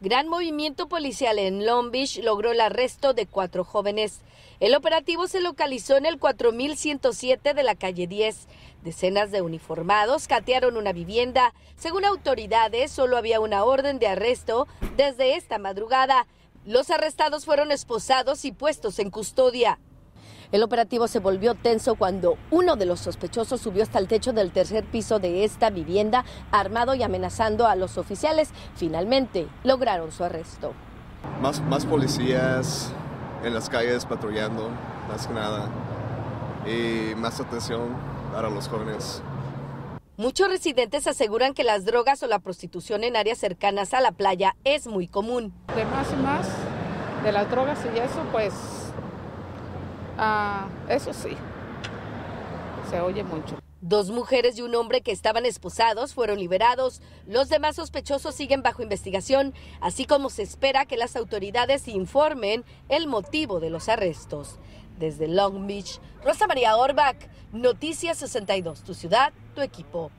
Gran movimiento policial en Long Beach logró el arresto de cuatro jóvenes. El operativo se localizó en el 4107 de la calle 10. Decenas de uniformados catearon una vivienda. Según autoridades, solo había una orden de arresto desde esta madrugada. Los arrestados fueron esposados y puestos en custodia. El operativo se volvió tenso cuando uno de los sospechosos subió hasta el techo del tercer piso de esta vivienda, armado y amenazando a los oficiales. Finalmente lograron su arresto. Más, más policías en las calles patrullando, más que nada, y más atención para los jóvenes. Muchos residentes aseguran que las drogas o la prostitución en áreas cercanas a la playa es muy común. De más y más de las drogas y eso, pues Ah, eso sí, se oye mucho. Dos mujeres y un hombre que estaban esposados fueron liberados. Los demás sospechosos siguen bajo investigación, así como se espera que las autoridades informen el motivo de los arrestos. Desde Long Beach, Rosa María Orbach, Noticias 62, tu ciudad, tu equipo.